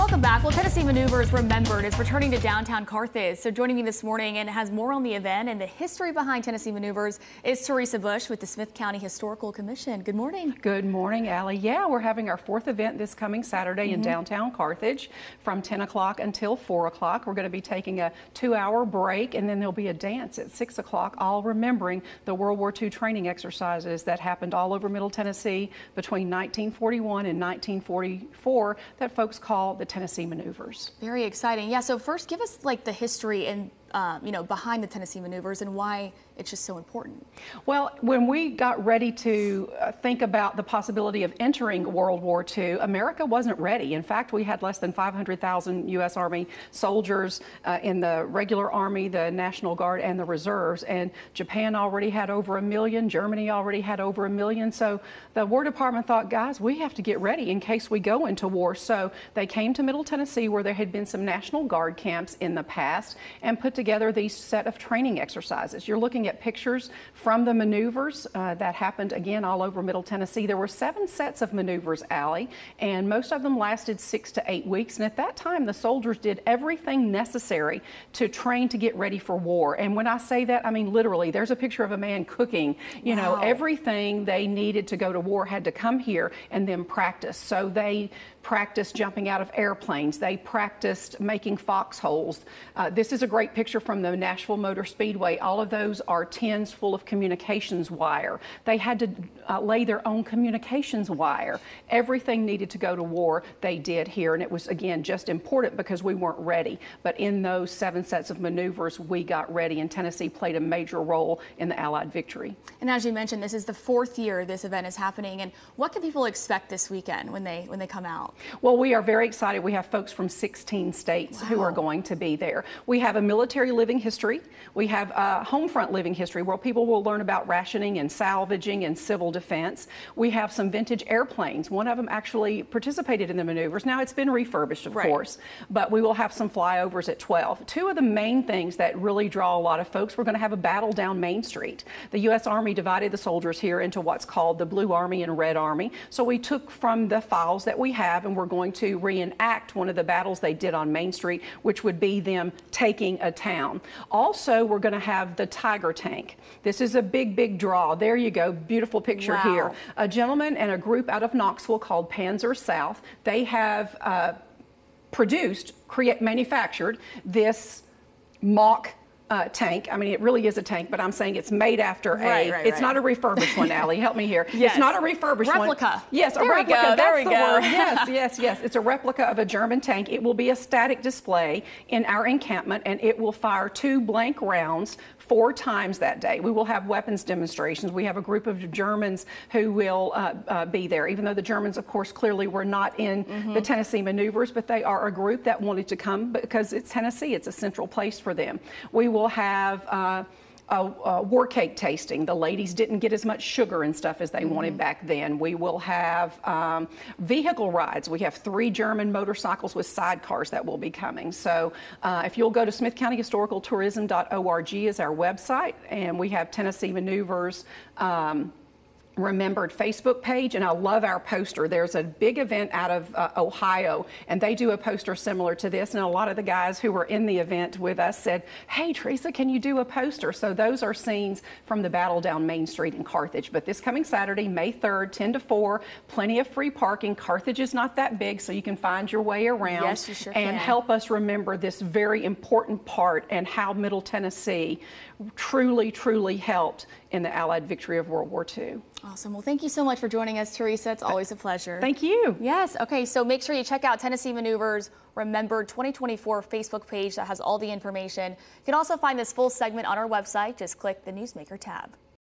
Welcome back. Well, Tennessee Maneuvers Remembered is returning to downtown Carthage. So joining me this morning and has more on the event and the history behind Tennessee Maneuvers is Teresa Bush with the Smith County Historical Commission. Good morning. Good morning, Allie. Yeah, we're having our fourth event this coming Saturday mm -hmm. in mm-hmm. downtown Carthage from 10 o'clock until 4 o'clock. We're going to be taking a two-hour break and then there'll be a dance at 6 o'clock, all remembering the World War II training exercises that happened all over Middle Tennessee between 1941 and 1944 that folks call the Tennessee maneuvers. Very exciting. Yeah, so first give us like the history and um, you know, behind the Tennessee maneuvers and why it's just so important? Well, when we got ready to uh, think about the possibility of entering World War II, America wasn't ready. In fact, we had less than 500,000 U.S. Army soldiers uh, in the regular Army, the National Guard, and the reserves. And Japan already had over a million. Germany already had over a million. So the War Department thought, guys, we have to get ready in case we go into war. So they came to Middle Tennessee where there had been some National Guard camps in the past and put together these set of training exercises. You're looking at pictures from the maneuvers uh, that happened again all over Middle Tennessee. There were seven sets of maneuvers, Allie, and most of them lasted six to eight weeks. And at that time, the soldiers did everything necessary to train to get ready for war. And when I say that, I mean literally. There's a picture of a man cooking. You wow. know, everything they needed to go to war had to come here and then practice. So they practiced jumping out of airplanes. They practiced making foxholes. Uh, this is a great picture from the Nashville Motor Speedway. All of those are tins full of communications wire. They had to uh, lay their own communications wire. Everything needed to go to war, they did here. And it was, again, just important because we weren't ready. But in those seven sets of maneuvers, we got ready, and Tennessee played a major role in the Allied victory. And as you mentioned, this is the fourth year this event is happening. And what can people expect this weekend when they when they come out? Well, we are very excited. We have folks from 16 states wow. who are going to be there. We have a military living history. We have a home front living history where people will learn about rationing and salvaging and civil defense. We have some vintage airplanes. One of them actually participated in the maneuvers. Now it's been refurbished, of right. course, but we will have some flyovers at 12. Two of the main things that really draw a lot of folks, we're going to have a battle down Main Street. The U.S. Army divided the soldiers here into what's called the Blue Army and Red Army. So we took from the files that we have and we're going to reenact one of the battles they did on Main Street, which would be them taking a town. Also, we're going to have the Tiger tank. This is a big, big draw. There you go. Beautiful picture wow. here. A gentleman and a group out of Knoxville called Panzer South. They have uh, produced, create, manufactured this mock uh, tank. I mean, it really is a tank, but I'm saying it's made after right, a. Right, it's right. not a refurbished one, Allie. Help me here. yes. It's not a refurbished replica. one. Yes, there a replica. That's there we the go. word. Yes, yes, yes. It's a replica of a German tank. It will be a static display in our encampment, and it will fire two blank rounds four times that day. We will have weapons demonstrations. We have a group of Germans who will uh, uh, be there, even though the Germans, of course, clearly were not in mm -hmm. the Tennessee maneuvers, but they are a group that wanted to come because it's Tennessee. It's a central place for them. We will have uh, a, a, war cake tasting. The ladies didn't get as much sugar and stuff as they mm -hmm. wanted back then. We will have um, vehicle rides. We have three German motorcycles with sidecars that will be coming. So uh, if you'll go to smithcountyhistoricaltourism.org is our website, and we have Tennessee maneuvers. Um, Remembered Facebook page, and I love our poster. There's a big event out of uh, Ohio, and they do a poster similar to this. And a lot of the guys who were in the event with us said, Hey, Teresa, can you do a poster? So those are scenes from the battle down Main Street in Carthage. But this coming Saturday, May 3rd, 10 to 4, plenty of free parking. Carthage is not that big, so you can find your way around. Yes, you sure and can. help us remember this very important part and how Middle Tennessee truly, truly helped in the Allied victory of World War II. Awesome. Well, thank you so much for joining us, Teresa. It's always a pleasure. Thank you. Yes. Okay. So make sure you check out Tennessee Maneuvers Remember 2024 Facebook page that has all the information. You can also find this full segment on our website. Just click the Newsmaker tab.